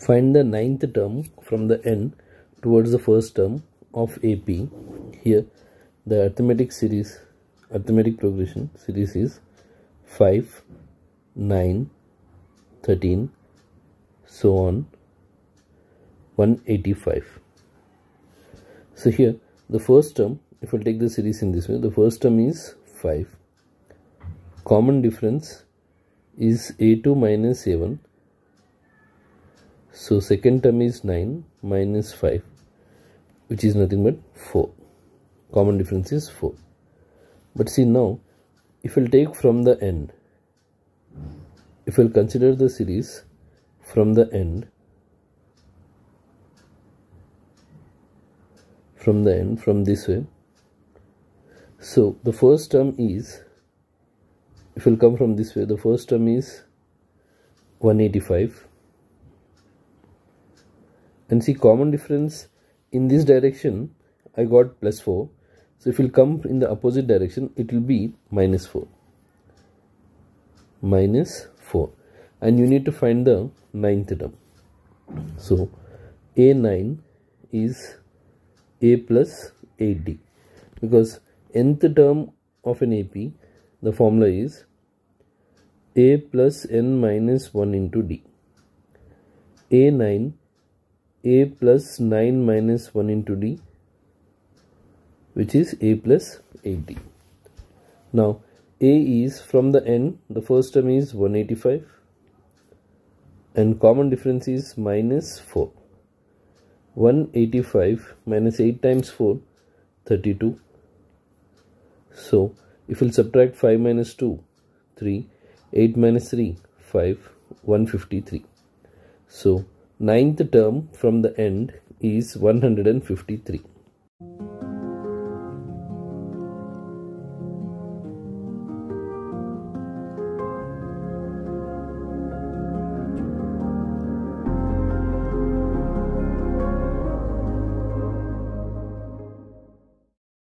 Find the ninth term from the end towards the first term of AP. Here the arithmetic series, arithmetic progression series is 5, 9, 13, so on 185. So here the first term, if I take the series in this way, the first term is 5. Common difference is A2 minus A1 so second term is 9 minus 5 which is nothing but 4. Common difference is 4. But see now if we'll take from the end if we'll consider the series from the end from the end from this way so the first term is if we'll come from this way the first term is 185 and see common difference in this direction I got plus 4 so if you come in the opposite direction it will be minus 4 minus 4 and you need to find the ninth term. So a9 is a plus 8d because nth term of an AP the formula is a plus n minus 1 into d. A9 a plus 9 minus 1 into d which is a plus 8d. Now a is from the n the first term is 185 and common difference is minus 4. 185 minus 8 times 4 32 so if we'll subtract 5 minus 2 3 8 minus 3 5 153 so ninth term from the end is 153